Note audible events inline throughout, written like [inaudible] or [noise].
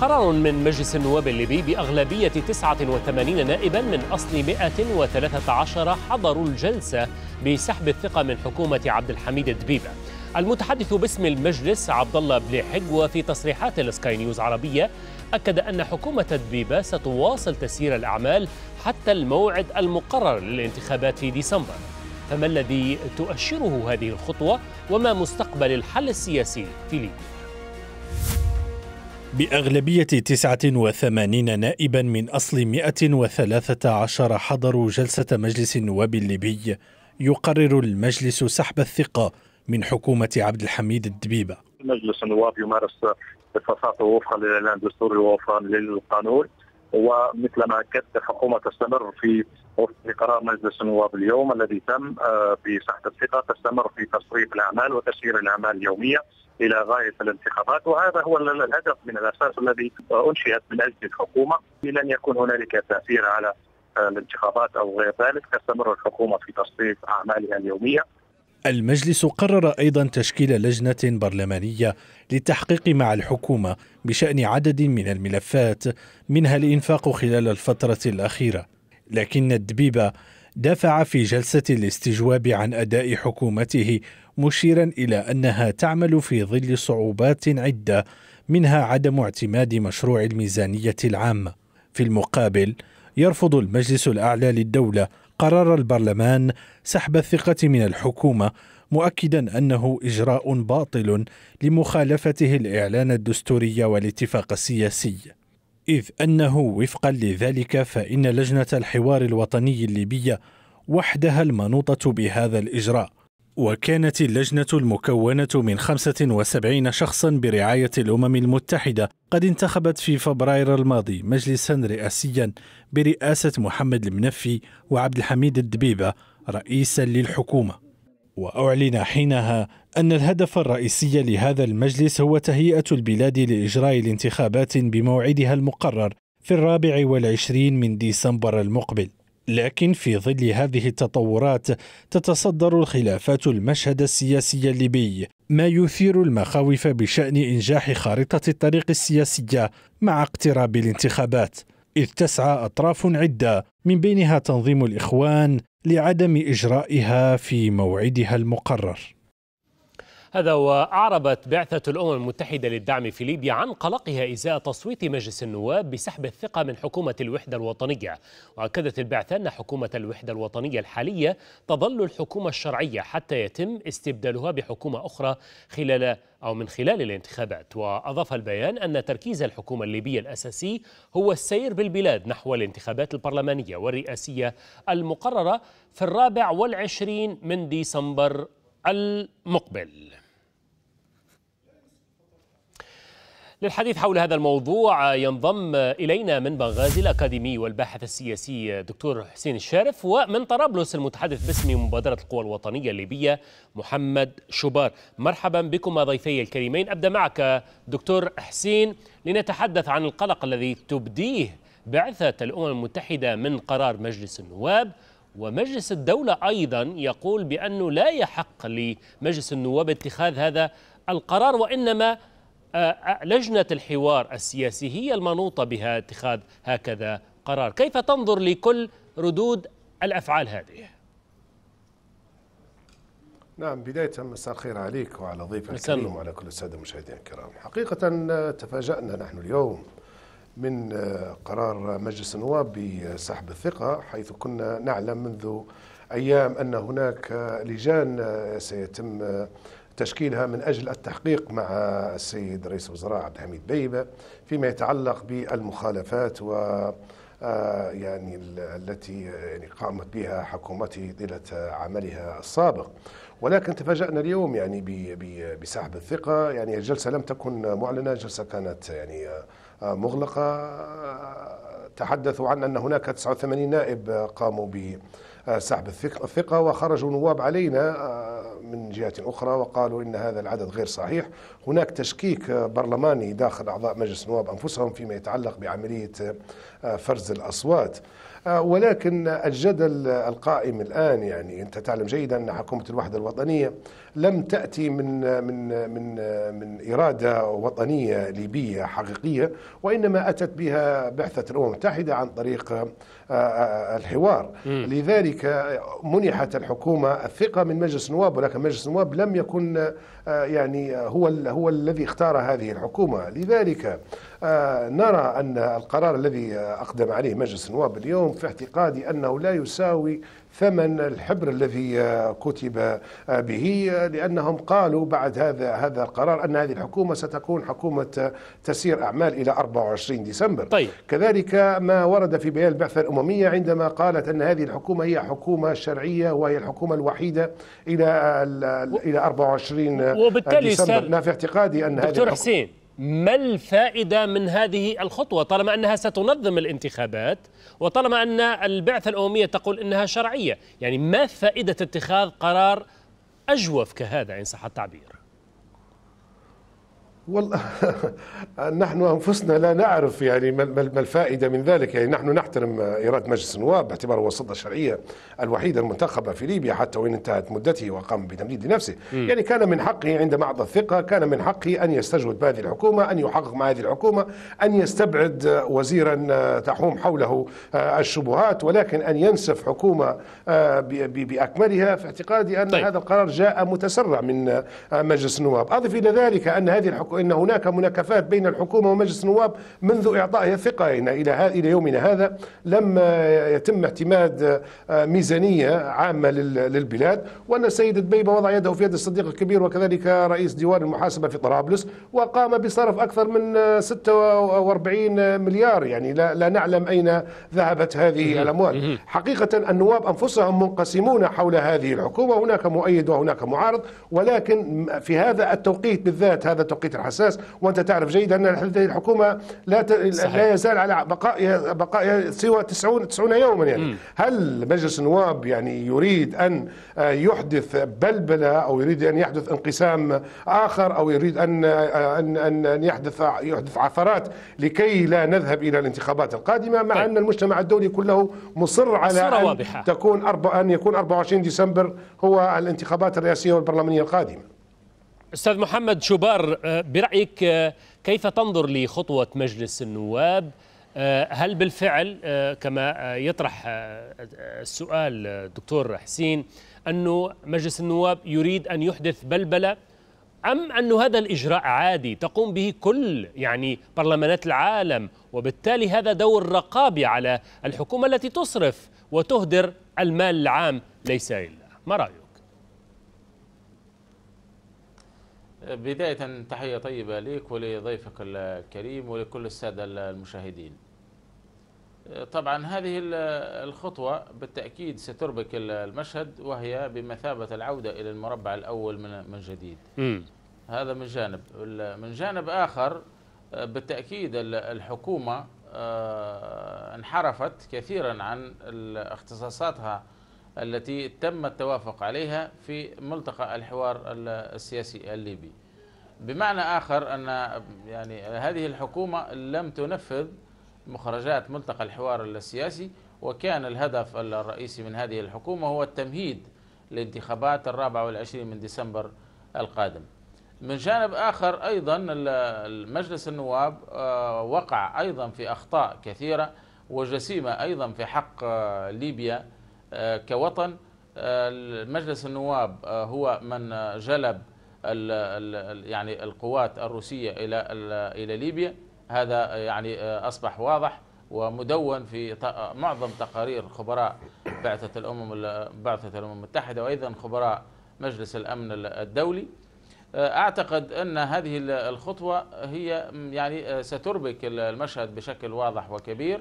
قرار من مجلس النواب الليبي بأغلبية 89 نائبا من أصل 113 حضروا الجلسة بسحب الثقة من حكومة عبد الحميد الدبيبة المتحدث باسم المجلس عبد الله بليحق وفي تصريحات لسكاي نيوز عربية أكد أن حكومة دبيبة ستواصل تسيير الأعمال حتى الموعد المقرر للانتخابات في ديسمبر. فما الذي تؤشره هذه الخطوة وما مستقبل الحل السياسي في ليبيا؟ بأغلبية 89 نائبا من أصل 113 حضروا جلسة مجلس النواب الليبي. يقرر المجلس سحب الثقة من حكومة عبد الحميد الدبيبة. مجلس النواب يمارس اختصاصاته وفقا للإعلان الدستوري ووفقا للقانون. ومثل ما اكدت الحكومة تستمر في وفق قرار مجلس النواب اليوم الذي تم آه، بسحب الثقة تستمر في تصريف الأعمال وتسيير الأعمال اليومية إلى غاية الانتخابات. وهذا هو الهدف من الأساس الذي أنشئت من أجل الحكومة لن يكون هنالك تأثير على آه، الانتخابات أو غير ذلك. تستمر الحكومة في تصريف أعمالها اليومية. المجلس قرر أيضا تشكيل لجنة برلمانية للتحقيق مع الحكومة بشأن عدد من الملفات منها الإنفاق خلال الفترة الأخيرة. لكن الدبيبه دافع في جلسة الاستجواب عن أداء حكومته مشيرا إلى أنها تعمل في ظل صعوبات عدة منها عدم اعتماد مشروع الميزانية العامة. في المقابل يرفض المجلس الأعلى للدولة قرر البرلمان سحب الثقة من الحكومة مؤكدا أنه إجراء باطل لمخالفته الإعلان الدستوري والاتفاق السياسي. إذ أنه وفقا لذلك فإن لجنة الحوار الوطني الليبية وحدها المنوطة بهذا الإجراء. وكانت اللجنة المكونة من 75 شخصا برعاية الأمم المتحدة. قد انتخبت في فبراير الماضي مجلسا رئاسيا برئاسة محمد المنفي وعبد الحميد الدبيبة رئيسا للحكومة. وأعلن حينها أن الهدف الرئيسي لهذا المجلس هو تهيئة البلاد لإجراء الانتخابات بموعدها المقرر في الرابع والعشرين من ديسمبر المقبل. لكن في ظل هذه التطورات تتصدر الخلافات المشهد السياسي الليبي ما يثير المخاوف بشأن إنجاح خارطة الطريق السياسيه مع اقتراب الانتخابات إذ تسعى أطراف عدة من بينها تنظيم الإخوان لعدم إجرائها في موعدها المقرر. هذا وأعربت بعثة الأمم المتحدة للدعم في ليبيا عن قلقها إزاء تصويت مجلس النواب بسحب الثقة من حكومة الوحدة الوطنية. وأكدت البعثة أن حكومة الوحدة الوطنية الحالية تظل الحكومة الشرعية حتى يتم استبدالها بحكومة أخرى خلال أو من خلال الانتخابات. وأضاف البيان أن تركيز الحكومة الليبية الأساسي هو السير بالبلاد نحو الانتخابات البرلمانية والرئاسية المقررة في الرابع والعشرين من ديسمبر المقبل. للحديث حول هذا الموضوع ينضم إلينا من بنغازي الأكاديمي والباحث السياسي دكتور حسين الشارف ومن طرابلس المتحدث باسم مبادرة القوى الوطنية الليبية محمد شبار مرحبا بكم ضيفي الكريمين. أبدأ معك دكتور حسين لنتحدث عن القلق الذي تبديه بعثة الأمم المتحدة من قرار مجلس النواب ومجلس الدولة أيضا يقول بأنه لا يحق لمجلس النواب اتخاذ هذا القرار وإنما آه، آه، لجنة الحوار السياسي هي المنوطة بها اتخاذ هكذا قرار. كيف تنظر لكل ردود الأفعال هذه؟ نعم بداية مساء الخير عليك وعلى ضيفك الكريم وعلى كل السادة المشاهدين الكرام. حقيقة آه، تفاجأنا نحن اليوم من قرار مجلس النواب بسحب الثقة حيث كنا نعلم منذ أيام أن هناك لجان سيتم تشكيلها من أجل التحقيق مع السيد رئيس الوزراء عبد الحميد بيبة فيما يتعلق بالمخالفات و آه، يعني التي يعني قامت بها حكومته طيلة عملها السابق. ولكن تفاجأنا اليوم يعني بسحب الثقة. يعني الجلسة لم تكن معلنة الجلسة كانت يعني آه، مغلقة تحدثوا عن أن هناك 89 نائب قاموا بسحب الثقة وخرجوا نواب علينا آه، من جهات أخرى وقالوا إن هذا العدد غير صحيح. هناك تشكيك برلماني داخل أعضاء مجلس النواب أنفسهم فيما يتعلق بعملية فرز الأصوات. ولكن الجدل القائم الآن يعني أنت تعلم جيدا أن حكومة الوحدة الوطنية لم تأتي من من من من إرادة وطنية ليبية حقيقية وإنما أتت بها بعثة الأمم المتحدة عن طريق آه، آه، الحوار. لذلك منحت الحكومة الثقة من مجلس النواب ولكن مجلس النواب لم يكن يعني هو هو الذي اختار هذه الحكومة لذلك نرى أن القرار الذي أقدم عليه مجلس النواب اليوم في اعتقادي أنه لا يساوي ثمن الحبر الذي كتب به لأنهم قالوا بعد هذا هذا القرار أن هذه الحكومة ستكون حكومة تسيير أعمال إلى 24 ديسمبر طيب. كذلك ما ورد في بيان البعثة الأممية عندما قالت أن هذه الحكومة هي حكومة شرعية وهي الحكومة الوحيدة إلى إلى 24 وبالتالي ديسمبر. أنا في اعتقادي أن دكتور حسين ما الفائدة من هذه الخطوة؟ طالما أنها ستنظم الانتخابات وطالما أن البعثة الأممية تقول أنها شرعية يعني ما فائدة اتخاذ قرار أجوف كهذا إن صح التعبير؟ والله [laughs] نحن أنفسنا لا نعرف يعني ما الفائدة من ذلك يعني نحن نحترم اراده مجلس النواب باعتباره هو السلطه الشرعية الوحيدة المنتخبة في ليبيا حتى وإن انتهت مدته وقام بتمديد نفسه م. يعني كان من حقه عندما اعطى الثقة كان من حقه أن يستجوب بهذه الحكومة أن يحقق مع هذه الحكومة أن يستبعد وزيرا تحوم حوله الشبهات ولكن أن ينسف حكومة بأكملها في اعتقادي أن طيب. هذا القرار جاء متسرع من مجلس النواب أضف إلى ذلك أن هذه الحكومة ان هناك مناكفات بين الحكومة ومجلس النواب منذ إعطائها الثقه إلى إلى يومنا هذا لم يتم اعتماد آه، ميزانية عامة للبلاد وأن السيد البيبه وضع يده في يد الصديق الكبير وكذلك رئيس ديوان المحاسبة في طرابلس وقام بصرف أكثر من 46 مليار. يعني لا, لا نعلم أين ذهبت هذه الأموال. حقيقة النواب أنفسهم منقسمون حول هذه الحكومة هناك مؤيد وهناك معارض ولكن في هذا التوقيت بالذات هذا التوقيت حساس وأنت تعرف جيدا أن هذه الحكومة لا ت... لا يزال على بقاء بقاء سوى 90 90 يوما يعني م. هل مجلس النواب يعني يريد أن يحدث بلبلة أو يريد أن يحدث انقسام آخر أو يريد أن ان ان, أن يحدث يحدث عثرات لكي لا نذهب إلى الانتخابات القادمة مع طيب. أن المجتمع الدولي كله مصر على أن واضحة. تكون أربع أن يكون 24 ديسمبر هو الانتخابات الرئاسية والبرلمانية القادمة أستاذ محمد شوبار آه، برأيك آه، كيف تنظر لخطوة مجلس النواب؟ آه، هل بالفعل كما يطرح السؤال دكتور حسين انه مجلس النواب يريد أن يحدث بلبلة؟ أم انه هذا الإجراء عادي تقوم به كل يعني برلمانات العالم؟ وبالتالي هذا دور رقابي على الحكومة التي تصرف وتهدر المال العام؟ ليس إلا ما رأيك؟ بداية تحية طيبة لك ولضيفك الكريم ولكل السادة المشاهدين. طبعا هذه الخطوة بالتأكيد ستربك المشهد وهي بمثابة العودة إلى المربع الأول من من جديد. م. هذا من جانب. من جانب آخر بالتأكيد الحكومة آه، انحرفت كثيرا عن اختصاصاتها التي تم التوافق عليها في ملتقى الحوار السياسي الليبي. بمعنى آخر أن يعني هذه الحكومة لم تنفذ مخرجات ملتقى الحوار السياسي وكان الهدف الرئيسي من هذه الحكومة هو التمهيد لانتخابات الرابع والعشرين من ديسمبر القادم. من جانب آخر أيضا المجلس النواب آه، وقع أيضا في أخطاء كثيرة وجسيمة أيضا في حق آه، ليبيا كوطن. مجلس النواب هو من جلب يعني القوات الروسية إلى إلى ليبيا. هذا يعني أصبح واضح ومدون في معظم تقارير خبراء بعثة الأمم بعثة الأمم المتحدة وأيضا خبراء مجلس الأمن الدولي. أعتقد أن هذه الخطوة هي يعني ستربك المشهد بشكل واضح وكبير.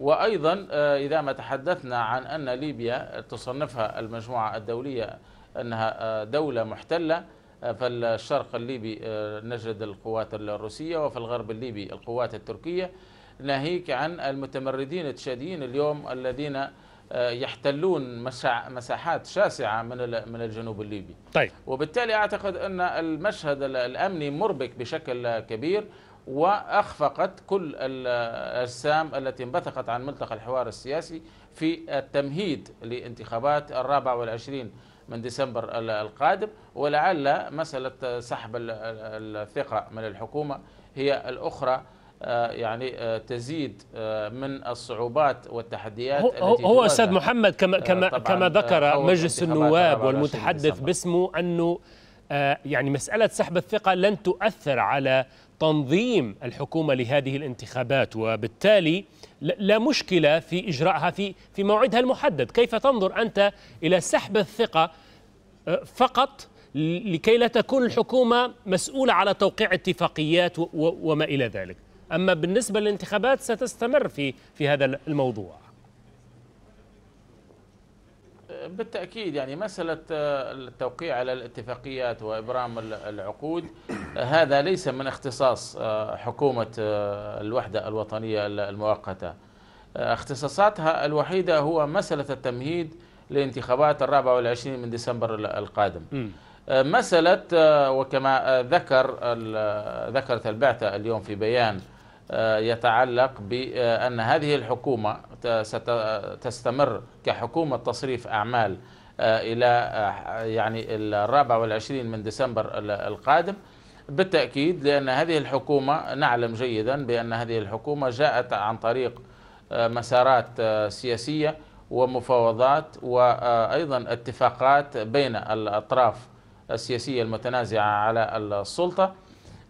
وأيضا إذا ما تحدثنا عن أن ليبيا تصنفها المجموعة الدولية أنها دولة محتلة في الشرق الليبي آه، نجد القوات الروسية وفي الغرب الليبي القوات التركية. ناهيك عن المتمردين التشاديين اليوم الذين يحتلون مساحات شاسعة من من الجنوب الليبي. طيب. وبالتالي أعتقد أن المشهد الأمني مربك بشكل كبير. وأخفقت كل الأجسام التي انبثقت عن ملتقى الحوار السياسي في التمهيد لانتخابات الرابع والعشرين من ديسمبر القادم. ولعل مسألة سحب الثقة من الحكومة هي الأخرى آه، يعني آه، تزيد آه، من الصعوبات والتحديات هو, التي هو أستاذ محمد كما كما كما ذكر مجلس النواب والمتحدث باسمه انه يعني مسألة سحب الثقة لن تؤثر على تنظيم الحكومة لهذه الانتخابات وبالتالي لا مشكلة في اجرائها في في موعدها المحدد، كيف تنظر أنت إلى سحب الثقة فقط لكي لا تكون الحكومة مسؤولة على توقيع اتفاقيات وما إلى ذلك؟ أما بالنسبة للانتخابات ستستمر في في هذا الموضوع بالتأكيد يعني مسألة التوقيع على الاتفاقيات وإبرام العقود هذا ليس من اختصاص حكومة الوحدة الوطنية المؤقتة اختصاصاتها الوحيدة هو مسألة التمهيد لانتخابات الرابع والعشرين من ديسمبر القادم م. مسألة وكما ذكر ذكرت البعثة اليوم في بيان آه، يتعلق بأن هذه الحكومة ستستمر كحكومة تصريف أعمال آه، إلى آه، يعني الرابع والعشرين من ديسمبر القادم. بالتأكيد لأن هذه الحكومة نعلم جيدا بأن هذه الحكومة جاءت عن طريق مسارات سياسية ومفاوضات وأيضا اتفاقات بين الأطراف السياسية المتنازعة على السلطة.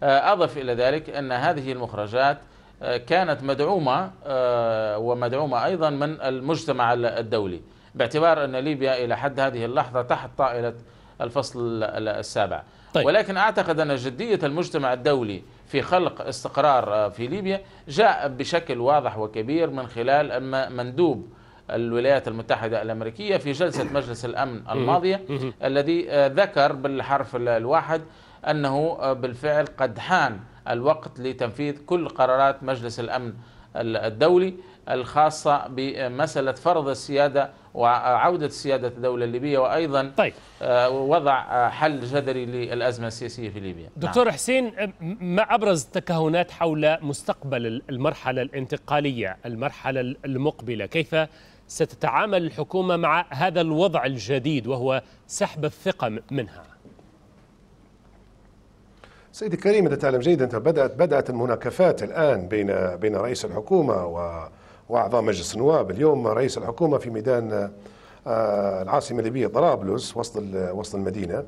أضف إلى ذلك أن هذه المخرجات كانت مدعومة آه، ومدعومة أيضا من المجتمع الدولي. باعتبار أن ليبيا إلى حد هذه اللحظة تحت طائلة الفصل السابع. طيب. ولكن أعتقد أن جدية المجتمع الدولي في خلق استقرار آه، في ليبيا جاء بشكل واضح وكبير من خلال مندوب الولايات المتحدة الأمريكية في جلسة مجلس الأمن الماضية الذي آه، ذكر بالحرف الواحد أنه بالفعل قد حان الوقت لتنفيذ كل قرارات مجلس الأمن الدولي الخاصة بمسألة فرض السيادة وعودة السيادة الدولة الليبية وأيضا طيب. آه، وضع آه، حل جذري للأزمة السياسية في ليبيا دكتور نعم. حسين ما أبرز التكهنات حول مستقبل المرحلة الانتقالية المرحلة المقبلة كيف ستتعامل الحكومة مع هذا الوضع الجديد وهو سحب الثقة منها سيدي الكريم انت تعلم جيدا أنت بدات بدأت المناكفات الآن بين بين رئيس الحكومة وأعضاء مجلس النواب. اليوم رئيس الحكومة في ميدان آه، العاصمة الليبية طرابلس وسط وسط المدينة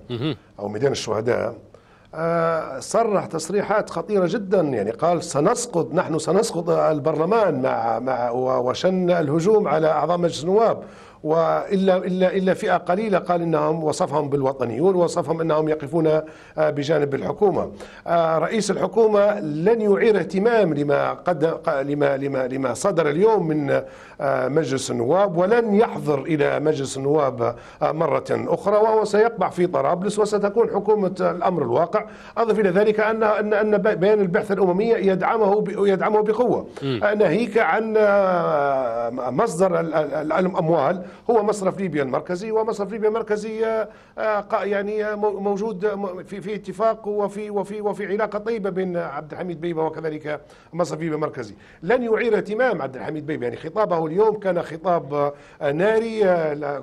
أو ميدان الشهداء. آه، صرح تصريحات خطيرة جدا. يعني قال سنسقط نحن سنسقط البرلمان مع مع وشن الهجوم على أعضاء مجلس النواب. والا الا إلا فئة قليلة قال إنهم وصفهم بالوطنيون وصفهم إنهم يقفون آه، بجانب الحكومة. آه، رئيس الحكومة لن يعير اهتمام لما قد لما لما لما صدر اليوم من آه، مجلس النواب ولن يحضر إلى مجلس النواب مرة أخرى وهو سيقبع في طرابلس وستكون حكومة الأمر الواقع. أضف إلى ذلك ان ان أن بيان البعثة الأممية يدعمه يدعمه بقوة ناهيك عن مصدر الأموال هو مصرف ليبيا المركزي ومصرف ليبيا المركزي آه، آه، يعني موجود في في اتفاق وفي وفي وفي علاقة طيبة بين عبد الحميد بيبة وكذلك مصرف ليبيا المركزي. لن يعير اهتمام عبد الحميد بيبة يعني خطابه اليوم كان خطاب آه، ناري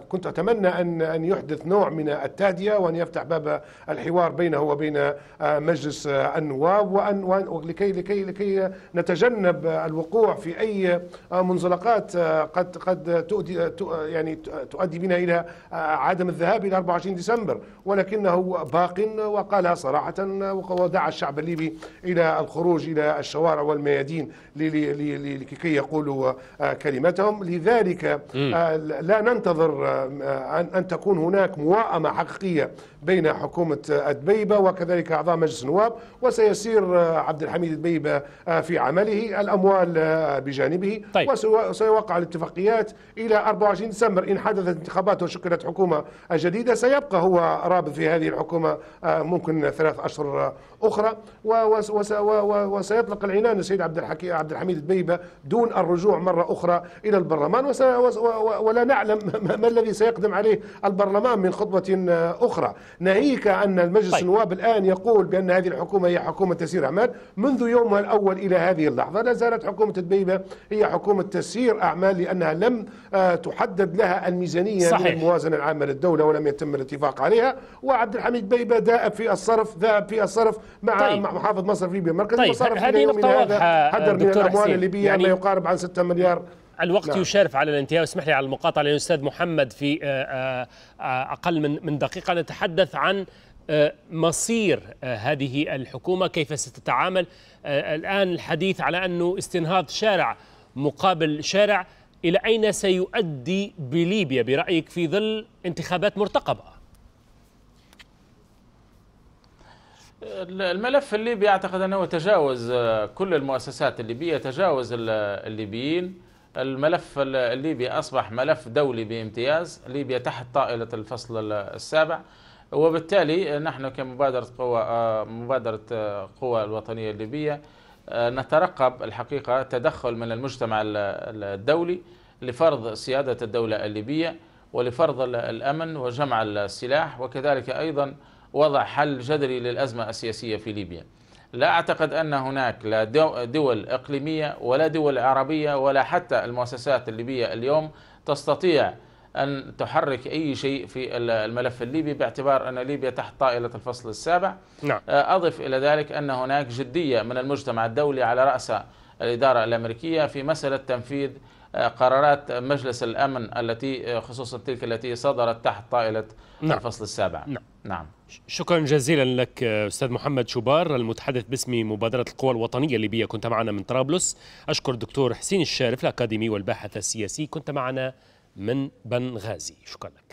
كنت أتمنى ان أن يحدث نوع من التهدئه وأن يفتح باب الحوار بينه وبين مجلس النواب وان ولكي لكي لكي نتجنب الوقوع في أي منزلقات قد قد تؤدي يعني تؤدي بنا إلى عدم الذهاب إلى 24 ديسمبر. ولكنه باق وقالها صراحة ودعا الشعب الليبي إلى الخروج إلى الشوارع والميادين لكي يقولوا كلمتهم. لذلك لا ننتظر ان تكون هناك موائمه حقيقية بين حكومة الدبيبه وكذلك أعضاء مجلس النواب وسيسير عبد الحميد الدبيبه في عمله. الأموال بجانبه. طيب. وسيوقع الاتفاقيات إلى 24 ديسمبر. سيستمر إن حدثت انتخابات وشكلت حكومة جديدة سيبقى هو رابط في هذه الحكومة ممكن ثلاث أشهر أخرى. وسيطلق العنان السيد عبد الحكيم عبد الحميد الدبيبة دون الرجوع مرة أخرى إلى البرلمان. ولا نعلم [laughs] ما الذي سيقدم عليه البرلمان من خطوة أخرى. ناهيك أن المجلس طيب. النواب الآن يقول بأن هذه الحكومة هي حكومة تسيير أعمال. منذ يومها الأول إلى هذه اللحظة لا زالت حكومة الدبيبة هي حكومة تسيير أعمال لأنها لم آه، تحدد لها الميزانية صحيح. من الموازنة العامة للدولة ولم يتم الاتفاق عليها وعبد الحميد بيبة دائب في الصرف ذهب في الصرف مع طيب. محافظ مصر ليبيا المركزي طيب. وصرف هذه نقطة واضحة هدر من الأموال الليبية يعني ما يقارب عن 6 مليار الوقت نعم. يشارف على الانتهاء واسمح لي على المقاطعة لأن الأستاذ محمد في آه، آه، أقل من من دقيقة نتحدث عن مصير هذه الحكومة كيف ستتعامل الآن الحديث على أنه استنهاض شارع مقابل شارع إلى أين سيؤدي بليبيا برأيك في ظل انتخابات مرتقبة؟ الملف الليبي أعتقد أنه تجاوز كل المؤسسات الليبية تجاوز الليبيين. الملف الليبي أصبح ملف دولي بامتياز. ليبيا تحت طائلة الفصل السابع. وبالتالي نحن كمبادرة قوى مبادرة قوى الوطنية الليبية نترقب الحقيقة تدخل من المجتمع الدولي لفرض سيادة الدولة الليبية ولفرض الأمن وجمع السلاح وكذلك أيضا وضع حل جذري للأزمة السياسية في ليبيا. لا أعتقد أن هناك لا دول إقليمية ولا دول عربية ولا حتى المؤسسات الليبية اليوم تستطيع أن تحرك أي شيء في الملف. الليبي باعتبار أن ليبيا تحت طائلة الفصل السابع. نعم. أضف إلى ذلك أن هناك جدية من المجتمع الدولي على رأس الإدارة الأمريكية في مسألة تنفيذ قرارات مجلس الأمن التي خصوصا تلك التي صدرت تحت طائلة نعم. الفصل السابع. نعم. نعم. شكرا جزيلا لك أستاذ محمد شوبار المتحدث باسم مبادرة القوى الوطنية الليبية كنت معنا من طرابلس. أشكر الدكتور حسين الشارف الأكاديمي والباحث السياسي. كنت معنا من بنغازي. شكرا لك.